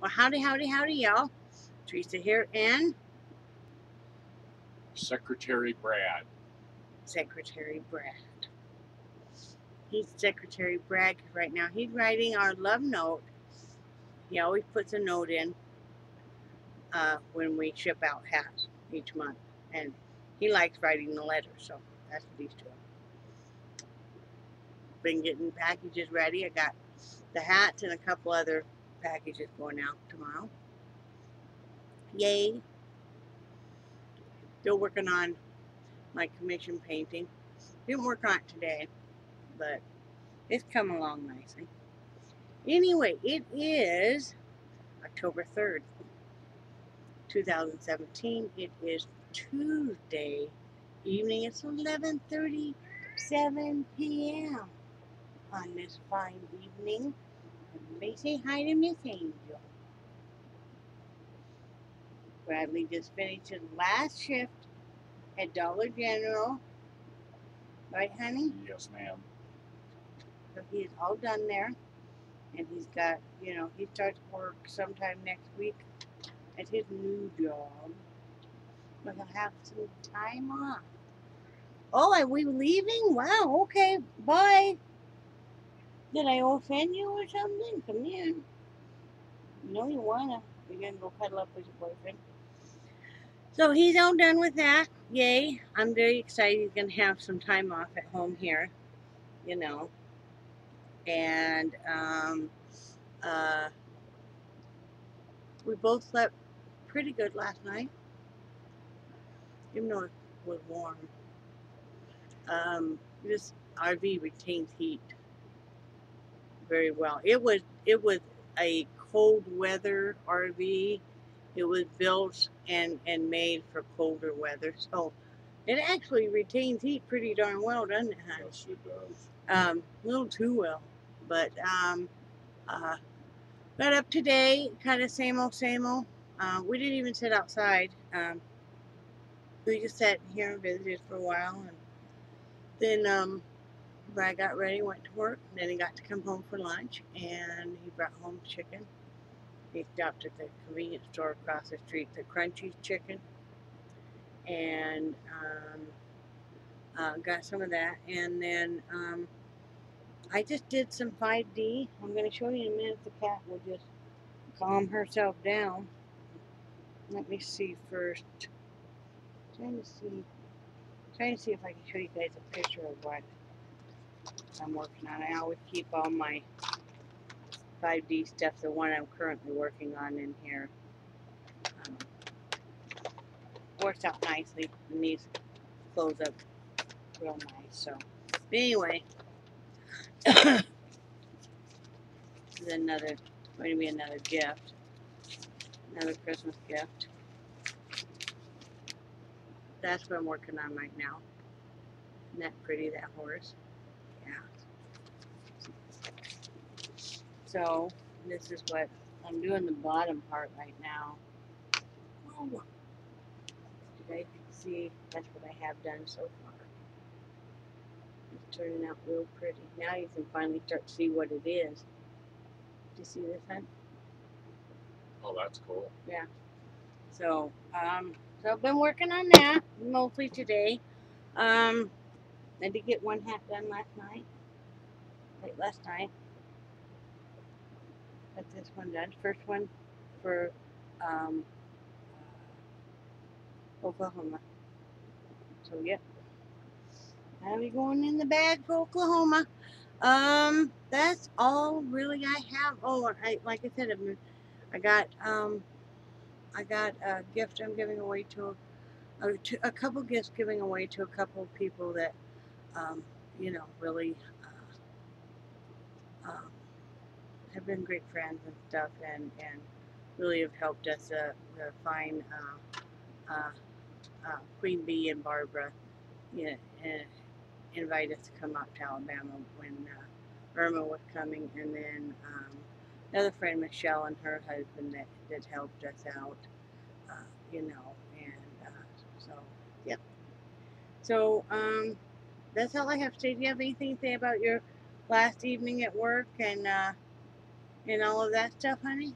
Well, howdy, howdy, howdy, y'all. Teresa here and Secretary Brad. Secretary Brad. He's Secretary Brad right now. He's writing our love note. He always puts a note in uh, when we ship out hats each month. And he likes writing the letters, so that's what he's doing. Been getting packages ready. I got the hats and a couple other packages going out tomorrow. Yay. Still working on my commission painting. Didn't work on it today, but it's come along nicely. Anyway, it is October 3rd, 2017. It is Tuesday evening. It's 11:37 p.m. on this fine evening. Everybody say hi to Miss Angel. Bradley just finished his last shift at Dollar General. Right, honey? Yes, ma'am. So he's all done there. And he's got, you know, he starts work sometime next week at his new job. But he'll have some time off. Oh, are we leaving? Wow, okay, bye. Did I offend you or something? Come here. Know you wanna. You're gonna go cuddle up with your boyfriend. So he's all done with that. Yay. I'm very excited. He's gonna have some time off at home here. You know. And um uh we both slept pretty good last night. Even though it was warm. Um this RV retains heat very well. It was it was a cold weather RV. It was built and and made for colder weather, so it actually retains heat pretty darn well, doesn't it, hon? Yes, it does. Um, a little too well, but um, uh, got up today, kind of same old, same old. Uh, we didn't even sit outside. Um, we just sat here and visited for a while, and then um, Brad got ready, went to work, and then he got to come home for lunch, and he brought home chicken. He stopped at the convenience store across the street, the Crunchy Chicken, and um, uh, got some of that, and then um, I just did some 5D. I'm going to show you in a minute. The cat will just calm herself down. Let me see first. Trying to see, trying to see if I can show you guys a picture of what I'm working on. I always keep all my 5D stuff, the one I'm currently working on in here. Um, works out nicely, and these close up real nice. So, anyway, this is another going to be another gift, another Christmas gift. That's what I'm working on right now. Isn't that pretty? That horse. Yeah. So this is what I'm doing the bottom part right now. Oh. You guys can see that's what I have done so far. It's turning out real pretty. Now you can finally start to see what it is. Do you see this one? Oh, that's cool. Yeah. So, um, so I've been working on that mostly today. Um, I did get one half done last night, late last night. This one done. First one for um, uh, Oklahoma. So, yeah. I'll be going in the bag for Oklahoma. Um, that's all really I have. Oh, I like I said, I got um, I got a gift I'm giving away to a, to a couple gifts giving away to a couple people that um, you know really uh, um, have been great friends and stuff and and really have helped us uh, uh, find uh, uh, uh, Queen Bee and Barbara you know, and invite us to come up to Alabama when uh, Irma was coming and then um, another friend Michelle and her husband that, that helped us out uh, you know and uh, so. Yep. So um, that's all I have to say. Do you have anything to say about your last evening at work? And uh, and all of that stuff honey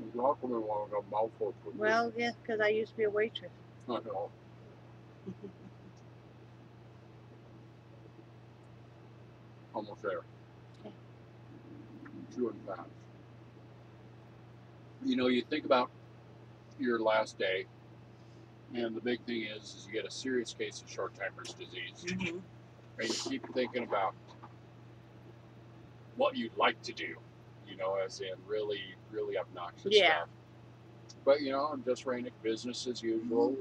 You talk to me while I got mouthfuls. Well, yes, because I used to be a waitress. I know. Almost there. Okay. Chewing fast. You know, you think about your last day, and the big thing is, is you get a serious case of short-timer's disease, Mm-hmm. and you keep thinking about what you'd like to do. You know, as in really, really obnoxious Yeah. stuff. But you know, I'm just running business as usual,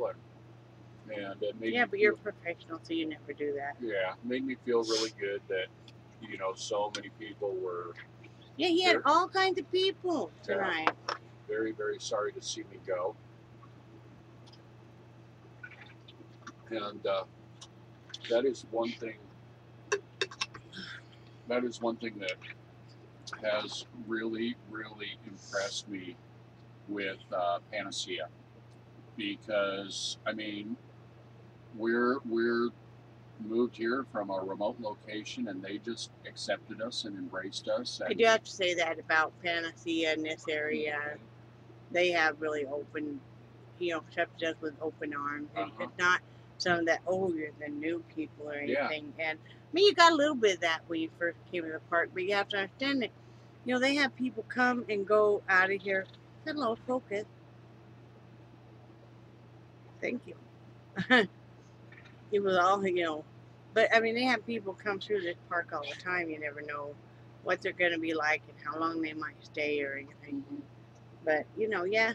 and and it made Mm-hmm. Yeah, me but you're feel- professional, so you never do that. yeah, made me feel really good that you know so many people were Yeah, he had all kinds of people Yeah. tonight. very, very sorry to see me go. And uh, that is one thing. That is one thing that has really, really impressed me with uh, Panacea, because I mean, we're we're moved here from a remote location, and they just accepted us and embraced us. I do have to say that about Panacea in this area. They have really open, you know, accepted us with open arms. And Uh-huh. It's not some of that, oh, you're the new people or Yeah. anything. And I mean, you got a little bit of that when you first came to the park, but you have to understand that, you know, they have people come and go out of here. Hello, focus. Thank you. it was all, you know, but I mean, they have people come through this park all the time. You never know what they're going to be like and how long they might stay or anything. But you know, yeah.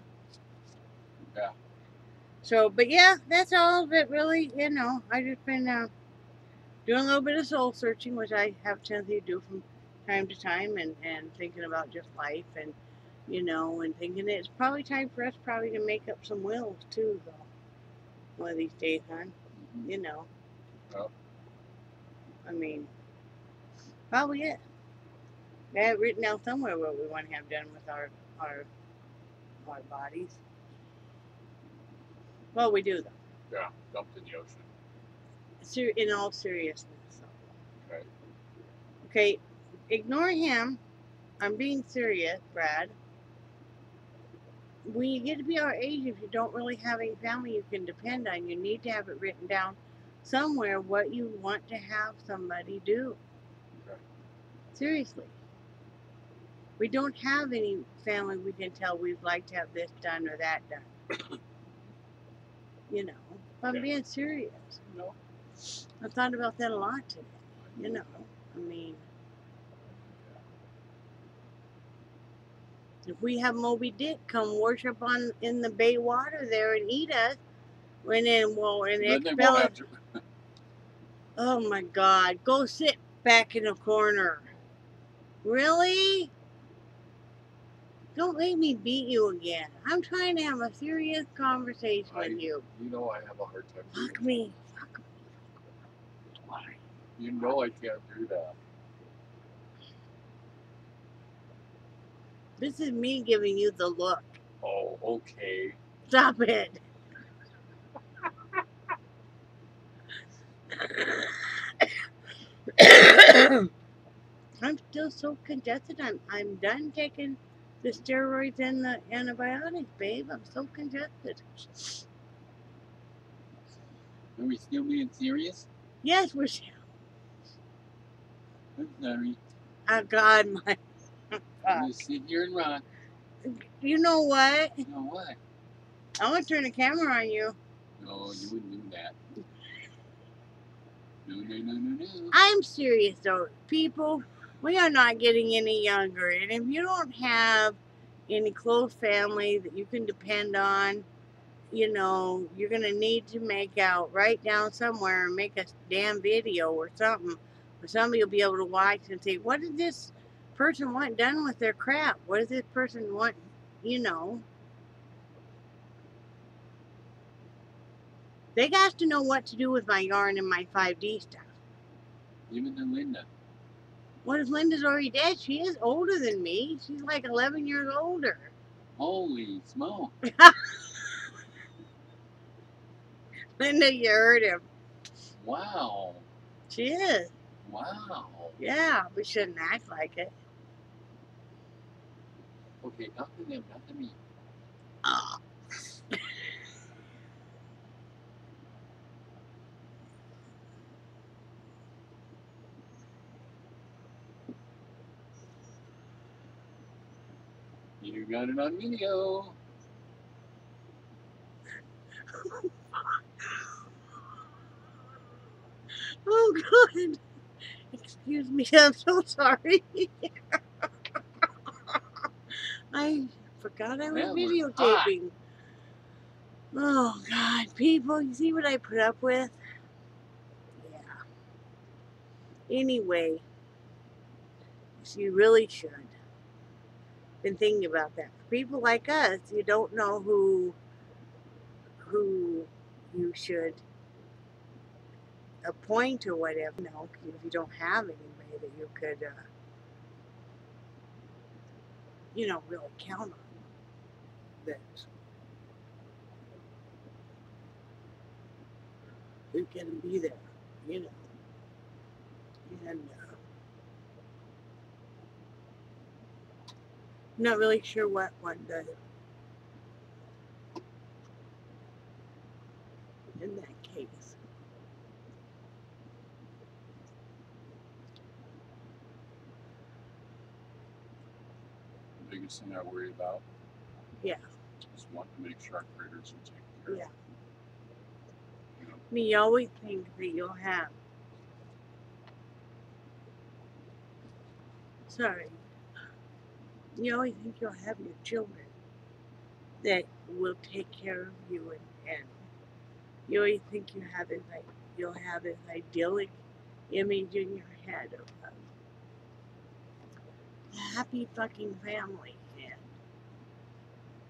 Yeah. So, but yeah, that's all of it. Really, you know, I just been uh, doing a little bit of soul searching, which I have a tendency to do from time to time, and and thinking about just life and you know, and thinking it's probably time for us probably to make up some wills too, though. One of these days, hon. Mhm. You know. Well. I mean, probably it. I have written down somewhere what we want to have done with our our our bodies. Well, we do though. Yeah, dumped in the ocean. Ser- in all seriousness. Okay. Okay, ignore him. I'm being serious, Brad. When you get to be our age, if you don't really have any family you can depend on, you need to have it written down somewhere what you want to have somebody do. Okay. Seriously. We don't have any family we can tell we'd like to have this done or that done. you know, if I'm Yeah. being serious, know. I thought about that a lot today. You know, I mean, if we have Moby Dick come worship on in the bay water there and eat us, and then well, and expel us. Oh my God! Go sit back in a corner. Really? Don't make me beat you again. I'm trying to have a serious conversation I- with you. You know I have a hard time. Fuck me. Fuck me. Why? You know I can't do that. This is me giving you the look. Oh, okay. Stop it. I'm still so congested. I'm I'm done taking the steroids and the antibiotics, babe. I'm so congested. Are we still being serious? Yes, we're. I'm sorry. Oh God, my. Uh, God. gonna sit here and rock. You know what? You know what? I want to turn the camera on you. No, you wouldn't do that. No, no, no, no, no. I'm serious though, people. We are not getting any younger, and if you don't have any close family that you can depend on, you know, you're gonna need to make out, write down somewhere, and make a damn video or something, where somebody will be able to watch and say, what did this person want done with their crap? What does this person want? You know. They got to know what to do with my yarn and my 5D stuff. Even to Linda. What if Linda's already dead? She is older than me. She's like 11 years older. Holy smoke. Linda, you heard him. Wow. She is. Wow. Yeah, we shouldn't act like it. Okay, not to them, not to me. Ah. You got it on video. Oh God! Excuse me, I'm so sorry. I forgot I was videotaping. Oh God, people, you see what I put up with? Yeah. Anyway, so you really should. Been thinking about that. For people like us, you don't know who who you should appoint or whatever. No, if you don't have anybody that you could, uh, you know, really count on. That who can be there, you know. And uh, not really sure what one does in that case. Biggest thing I worry about Yeah. is wanting to make sure our critters are taken care of. Yeah. You know, always think that you'll have. Sorry. You always think you'll have your children that will take care of you, and, and you always think you have this like you'll have this idyllic image in your head of happy fucking family,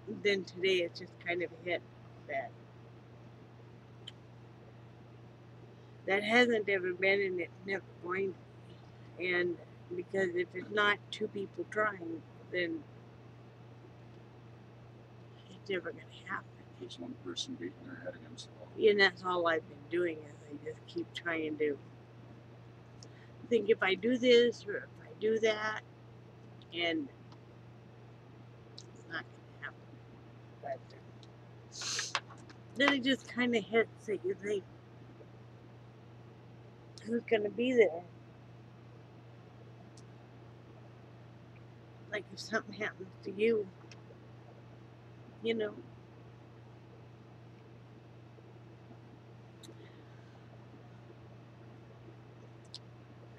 and then today it's just kind of hit that that hasn't ever been and it's never going to be. And because if it's not two people trying, then it's never going to happen. just one person beating their head against the wall. And that's all I've been doing is I just keep trying to think if I do this or if I do that, and it's not going to happen. But then it just kind of hits that you think, who's going to be there? Like if something happens to you, you know.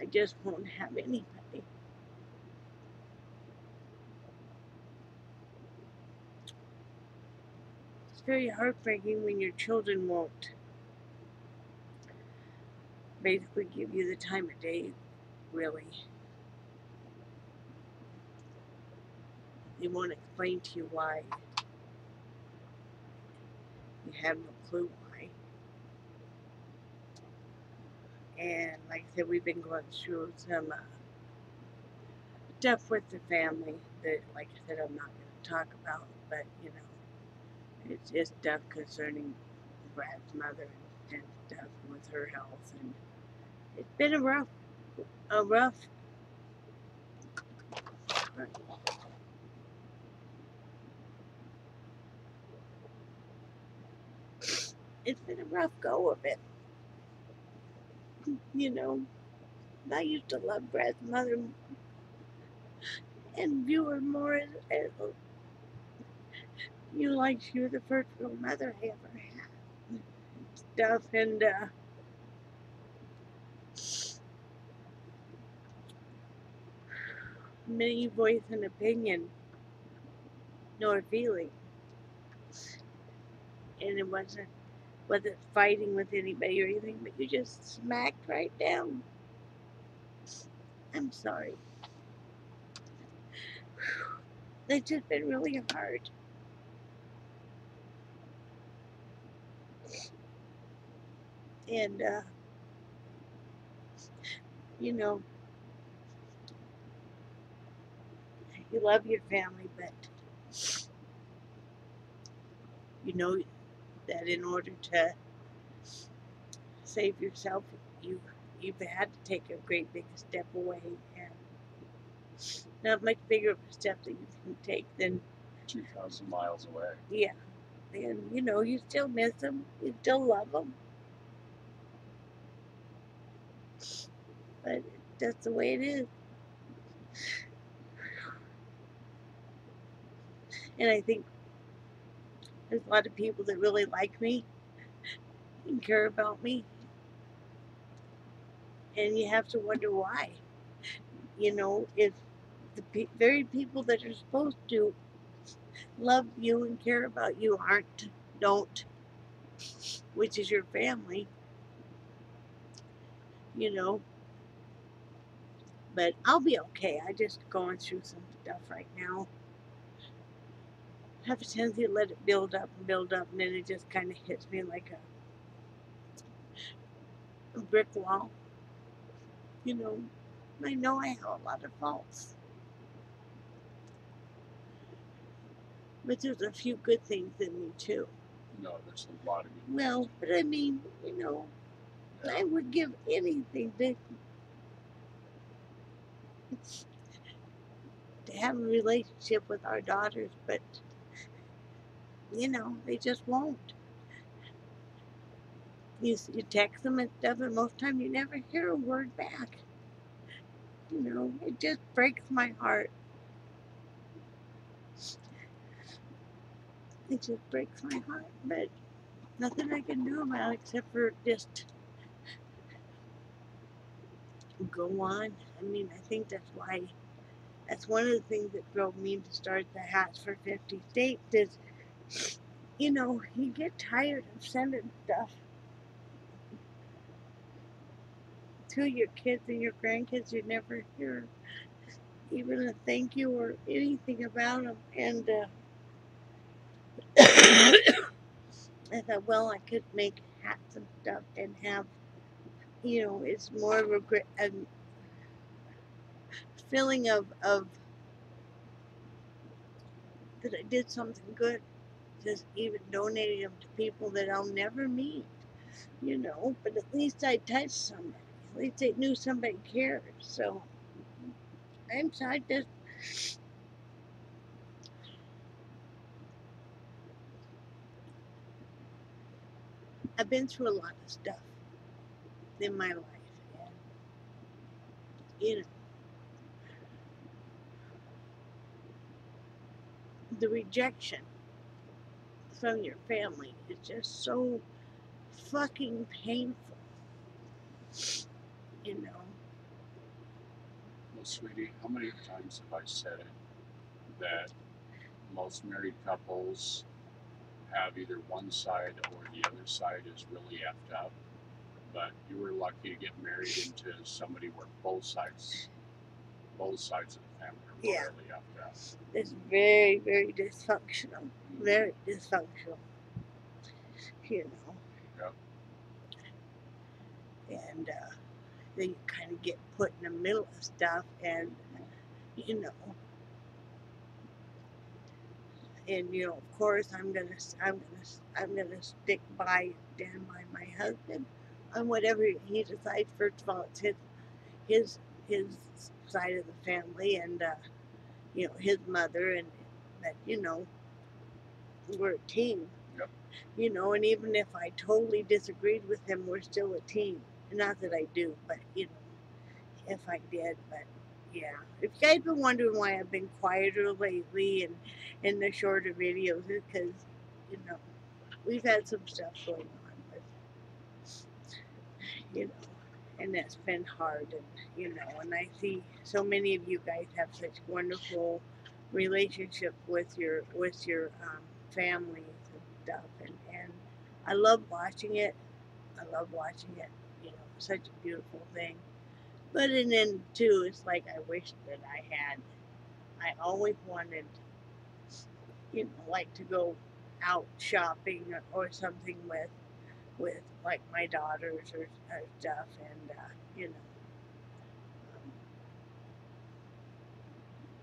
I just won't have anybody. It's very heartbreaking when your children won't basically give you the time of day, really. They won't explain to you why. You have no clue why. And like I said, we've been going through some uh, stuff with the family that, like I said, I'm not going to talk about, but you know, it's just stuff concerning Brad's mother and, and stuff with her health. And it's been a rough, a rough. It's been a rough go of it you know, I used to love Brad's mother and view her more as, as you like was the first real mother I ever had. Stuff and uh, many voice and opinion nor feeling. And it wasn't wasn't fighting with anybody or anything, but you just smacked right down. I'm sorry. It's just been really hard. And, uh, you know, you love your family, but you know that in order to save yourself, you you've had to take a great big step away, and not much bigger of a step that you can take than Two thousand miles away. yeah. And you know, you still miss them, you still love them, but that's the way it is. And I think there's a lot of people that really like me and care about me. And you have to wonder why. You know, if the pe- very people that are supposed to love you and care about you aren't, don't, which is your family, you know. But I'll be okay. I'm just going through some stuff right now. I have a tendency to let it build up and build up, and then it just kind of hits me like a, a brick wall. You know, I know I have a lot of faults. But there's a few good things in me too. No, there's a lot of good Well, but I mean, you know, I would give anything to to have a relationship with our daughters, but you know, they just won't. You, you text them and stuff, and most time you never hear a word back. You know, it just breaks my heart. It just breaks my heart, but nothing I can do about it except for just go on. I mean, I think that's why, that's one of the things that drove me to start the Hats for 50 States is, you know, you get tired of sending stuff to your kids and your grandkids. You never hear even a thank you or anything about them. And uh, I thought, well, I could make hats and stuff and have, you know, it's more of a, a feeling of, of that I did something good. Just even donating them to people that I'll never meet, you know, but at least I touched somebody. At least they knew somebody cared. So I'm sorry, just I've been through a lot of stuff in my life. You know, the rejection from your family is just so fucking painful. You know, Well, sweetie, how many times have I said it that most married couples have either one side or the other side is really effed up? But you were lucky to get married into somebody where both sides, both sides of Yeah. it's very, very dysfunctional. Very dysfunctional. You know. And uh, then you kind of get put in the middle of stuff, and you know. And you know, of course, I'm gonna, I'm gonna, I'm gonna stick by, stand by my husband, on whatever he decides. First of all, it's his, his, his side of the family, and uh, you know, his mother, and that, you know, we're a team. Yep. You know, and even if I totally disagreed with him, we're still a team. Not that I do, but you know, if I did, but yeah. If you guys been wondering why I've been quieter lately and in the shorter videos, it's because you know we've had some stuff going on, but you know, and that's been hard, and you know, and I see so many of you guys have such wonderful relationship with your with your um, families and stuff, and and I love watching it. I love watching it. You know, such a beautiful thing. But and then too, it's like I wish that I had. I always wanted, you know, like to go out shopping or, or something with, with like my daughters or, or stuff, and uh, you know, um,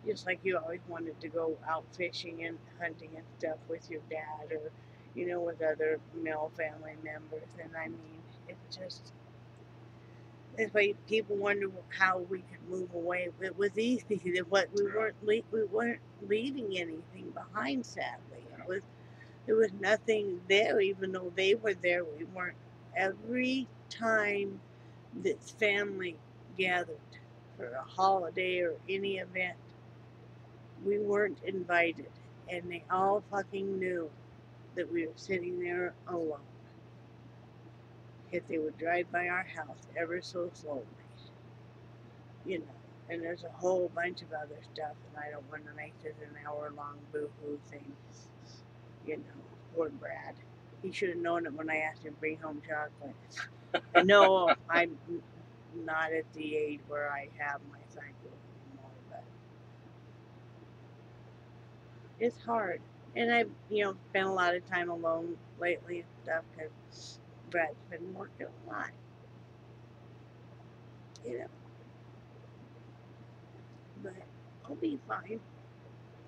just like you always wanted to go out fishing and hunting and stuff with your dad or, you know, with other male family members. And I mean, it's just That's why people wonder how we could move away. It was easy. That what we weren't we weren't leaving anything behind. Sadly, it was there was nothing there. Even though they were there, we weren't. Every time this family gathered for a holiday or any event, we weren't invited, and they all fucking knew that we were sitting there alone. Yet they would drive by our house ever so slowly. You know, and there's a whole bunch of other stuff, and I don't want to make this an hour long boo hoo thing. You know, poor Brad. He should have known it when I asked him to bring home chocolate. I know I'm not at the age where I have my cycle anymore, but it's hard. And I've, you know, spent a lot of time alone lately and stuff because Brad's been working a lot. You know. But I'll be fine.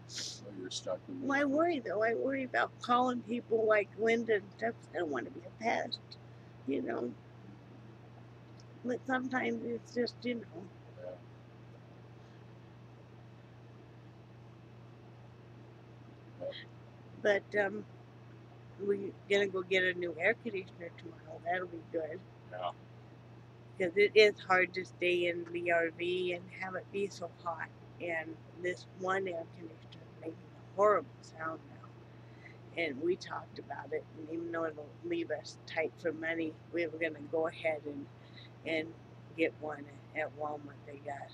So you're stuck in the Well, I worry though. I worry about calling people like Linda and stuff. I don't want to be a pest, you know. But sometimes it's just, you know, Yeah. But um, we're gonna go get a new air conditioner tomorrow. That'll be good Yeah. because it is hard to stay in the RV and have it be so hot. And this one air conditioner is making a horrible sound now. And we talked about it, and even though it'll leave us tight for money, we were gonna go ahead and and get one at Walmart. They got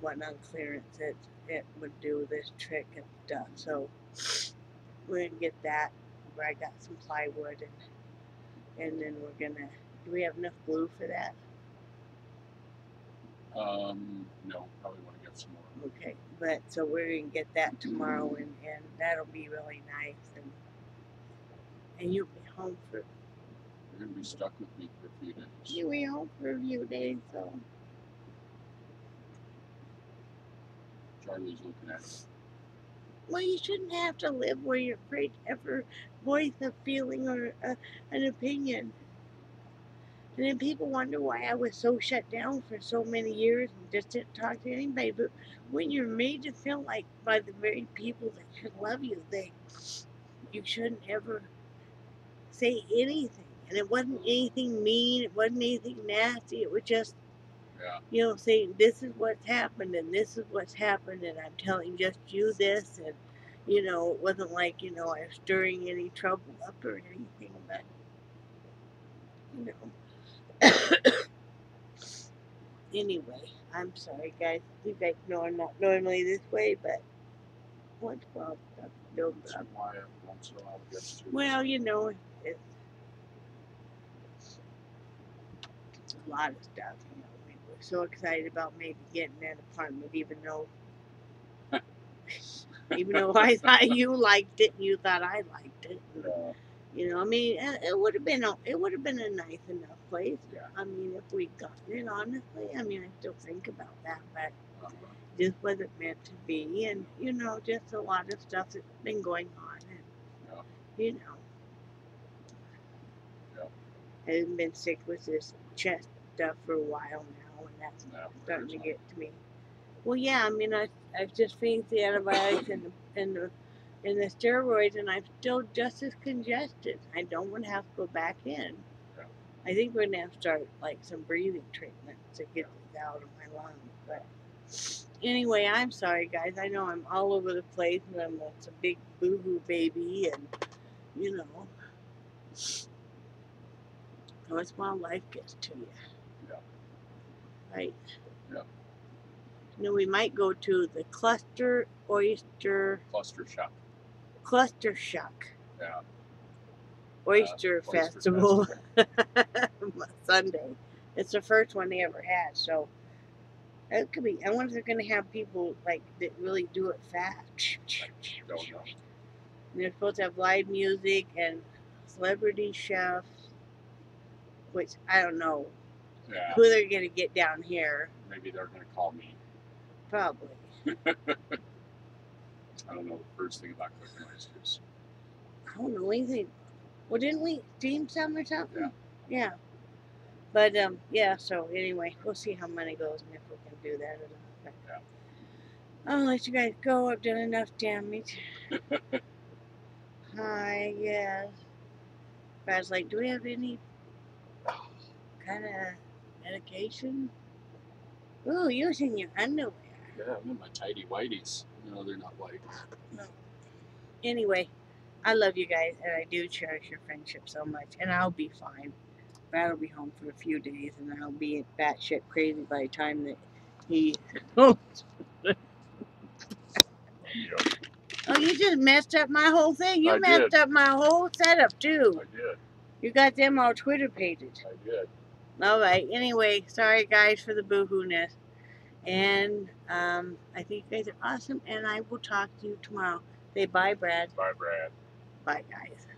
one on clearance that it would do this trick and stuff. So we're gonna get that. Where I got some plywood and and then we're gonna. Do we have enough glue for that? Um, no, probably want to get some more. Okay, but so we're gonna get that tomorrow and and that'll be really nice and and you'll be home for You're gonna be stuck with me for a few days. you'll be home for a few days. So Charlie's looking at it. well, you shouldn't have to live where you're afraid to ever voice a feeling or a, an opinion. And then people wonder why I was so shut down for so many years and just didn't talk to anybody. But when you're made to feel like by the very people that should love you, they you shouldn't ever say anything. And it wasn't anything mean, it wasn't anything nasty, it was just Yeah. you know, saying this is what's happened and this is what's happened and I'm telling just you this and you know, it wasn't like, you know, I was stirring any trouble up or anything, but you know. anyway, I'm sorry guys. You guys know I'm not normally this way, but once well stuff builds Once in a while, once in a while it gets to Well, you know, it's a lot of stuff. You know, we were so excited about maybe getting that apartment, even though, even though I thought you liked it, and you thought I liked it. Yeah. You know, I mean, it it would have been a, it would have been a nice enough place. Yeah. I mean, if we'd gotten it, honestly, I mean, I still think about that, but Uh-huh. just wasn't meant to be, and you know, just a lot of stuff that's been going on, and Yeah. you know, Yeah. I've been sick with this chest stuff for a while now, and that's starting to get to me. Well, yeah, I mean, I I've just finished the antibiotics and the and the and the steroids, and I'm still just as congested. I don't want to have to go back in. I think we're gonna have to start like some breathing treatment to get this out of my lungs. But anyway, I'm sorry, guys. I know I'm all over the place, and I'm a, a big boo-hoo baby, and you know, that's why life gets to you. Yeah. Right. Yeah. You know, we might go to the Cluster Oyster cluster shop. Cluster Shuck Yeah. Oyster Oyster Festival Sunday. It's the first one they ever had, so it could be. I wonder if they're gonna have people like that really do it fast. Don't know. They're supposed to have live music and celebrity chefs, which I don't know Yeah. who they're gonna get down here. Maybe they're gonna call me. Probably. I don't know the first thing about cooking oysters. I don't know anything. Well, didn't we steam some or something? Yeah. Yeah. But um, yeah. So anyway, we'll see how money goes and if we can do that or not. But Yeah. I'll let you guys go. I've done enough damage. Hi, yes. Brad's like, do we have any kind of medication? Ooh, you're in your underwear. Yeah, I'm in my tidy whities. No, they're not white. No. Anyway, I love you guys and I do cherish your friendship so much. And I'll be fine. Brad will be home for a few days and I'll be at batshit crazy by the time that he. Oh, oh, you just messed up my whole thing. You I messed did. up my whole setup too. I did. You got them all Twitter pated. I did. All right. Anyway, sorry guys for the boohoo-ness. And um, I think you guys are awesome. And I will talk to you tomorrow. Say bye, Brad. Bye, Brad. Bye, guys.